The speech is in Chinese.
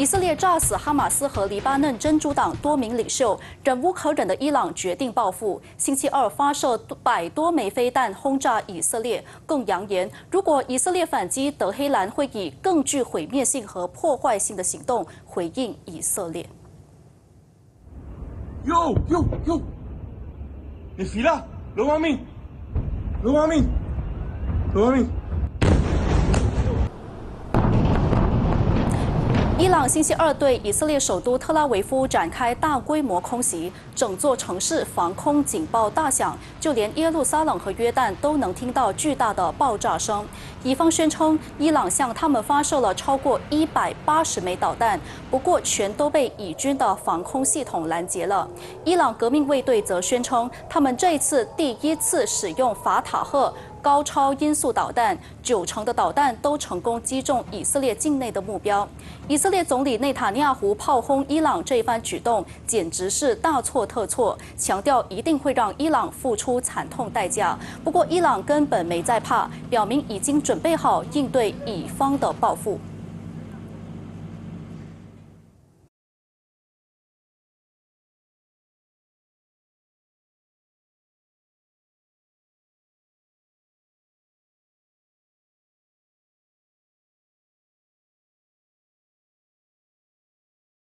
以色列炸死哈马斯和黎巴嫩真主党多名领袖，忍无可忍的伊朗决定报复。星期二发射百多枚飞弹轰炸以色列，更扬言如果以色列反击，德黑兰会以更具毁灭性和破坏性的行动回应以色列。哟哟哟你飞了，罗马命，罗马命，罗马命。伊朗星期二对以色列首都特拉维夫展开大规模空袭，整座城市防空警报大响，就连耶路撒冷和约旦都能听到巨大的爆炸声。以方宣称，伊朗向他们发射了超过一百八十枚导弹，不过全都被以军的防空系统拦截了。伊朗革命卫队则宣称，他们这一次第一次使用法塔赫。高超音速导弹，九成的导弹都成功击中以色列境内的目标。以色列总理内塔尼亚胡炮轰伊朗这一番举动，简直是大错特错，强调一定会让伊朗付出惨痛代价。不过，伊朗根本没在怕，表明已经准备好应对乙方的报复。